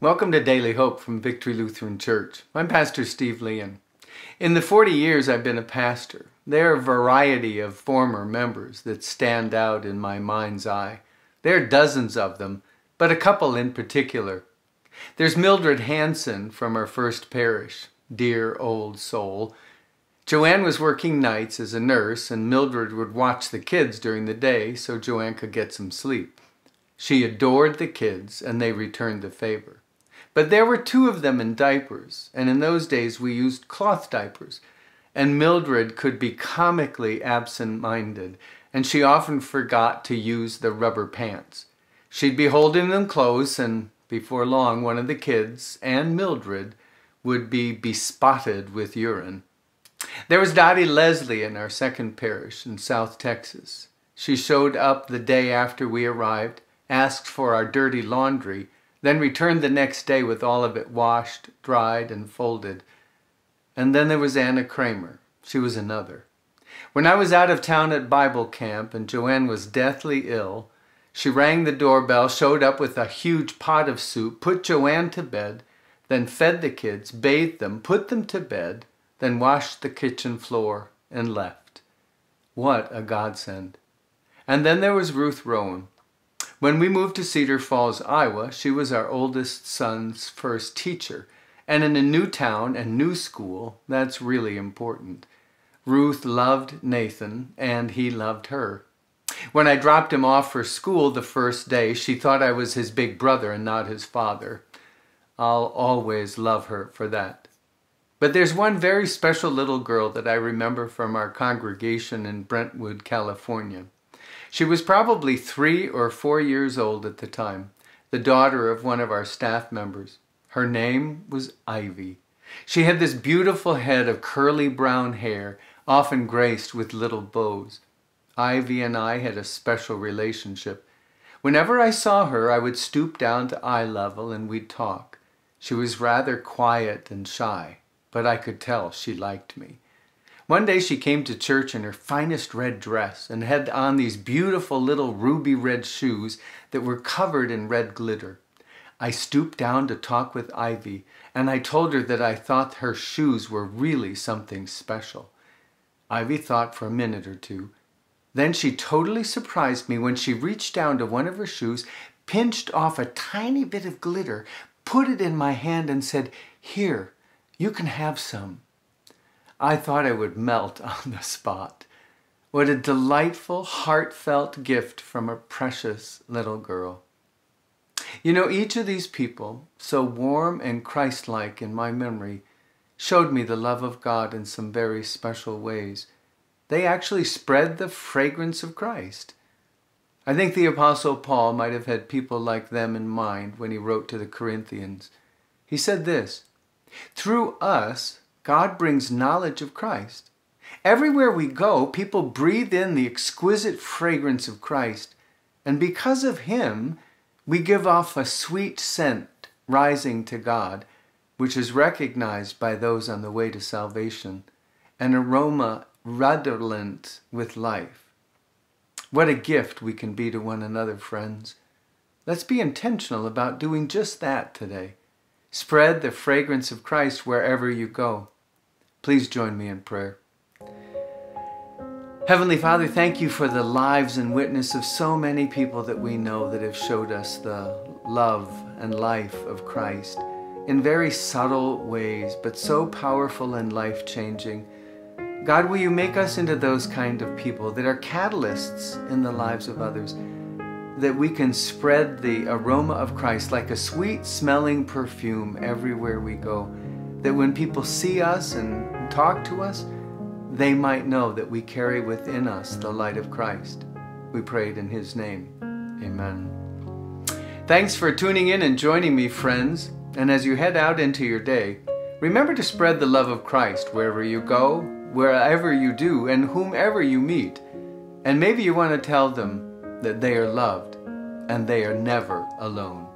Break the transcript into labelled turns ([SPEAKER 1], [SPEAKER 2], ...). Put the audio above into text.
[SPEAKER 1] Welcome to Daily Hope from Victory Lutheran Church. I'm Pastor Steve Lien. In the 40 years I've been a pastor, there are a variety of former members that stand out in my mind's eye. There are dozens of them, but a couple in particular. There's Mildred Hanson from our first parish, dear old soul. Joanne was working nights as a nurse, and Mildred would watch the kids during the day so Joanne could get some sleep. She adored the kids, and they returned the favor. But there were two of them in diapers, and in those days we used cloth diapers. And Mildred could be comically absent-minded, and she often forgot to use the rubber pants. She'd be holding them close, and before long one of the kids, and Mildred, would be bespotted with urine. There was Dottie Leslie in our second parish in South Texas. She showed up the day after we arrived, asked for our dirty laundry, then returned the next day with all of it washed, dried, and folded. And then there was Anna Kramer. She was another. When I was out of town at Bible camp and Joanne was deathly ill, she rang the doorbell, showed up with a huge pot of soup, put Joanne to bed, then fed the kids, bathed them, put them to bed, then washed the kitchen floor and left. What a godsend. And then there was Ruth Rowan. When we moved to Cedar Falls, Iowa, she was our oldest son's first teacher. And in a new town and new school, that's really important. Ruth loved Nathan, and he loved her. When I dropped him off for school the first day, she thought I was his big brother and not his father. I'll always love her for that. But there's one very special little girl that I remember from our congregation in Brentwood, California. She was probably three or four years old at the time, the daughter of one of our staff members. Her name was Ivy. She had this beautiful head of curly brown hair, often graced with little bows. Ivy and I had a special relationship. Whenever I saw her, I would stoop down to eye level and we'd talk. She was rather quiet and shy, but I could tell she liked me. One day she came to church in her finest red dress and had on these beautiful little ruby red shoes that were covered in red glitter. I stooped down to talk with Ivy and I told her that I thought her shoes were really something special. Ivy thought for a minute or two. Then she totally surprised me when she reached down to one of her shoes, pinched off a tiny bit of glitter, put it in my hand and said, Here, you can have some. I thought I would melt on the spot. What a delightful, heartfelt gift from a precious little girl. You know, each of these people, so warm and Christ-like in my memory, showed me the love of God in some very special ways. They actually spread the fragrance of Christ. I think the Apostle Paul might have had people like them in mind when he wrote to the Corinthians. He said this, Through us, God brings knowledge of Christ. Everywhere we go, people breathe in the exquisite fragrance of Christ, and because of Him, we give off a sweet scent rising to God, which is recognized by those on the way to salvation, an aroma redolent with life. What a gift we can be to one another, friends. Let's be intentional about doing just that today. Spread the fragrance of Christ wherever you go. Please join me in prayer. Heavenly Father, thank you for the lives and witness of so many people that we know that have showed us the love and life of Christ in very subtle ways, but so powerful and life-changing. God, will you make us into those kind of people that are catalysts in the lives of others, that we can spread the aroma of Christ like a sweet smelling perfume everywhere we go that when people see us and talk to us, they might know that we carry within us the light of Christ. We prayed in His name. Amen. Thanks for tuning in and joining me, friends. And as you head out into your day, remember to spread the love of Christ wherever you go, wherever you do, and whomever you meet. And maybe you want to tell them that they are loved and they are never alone.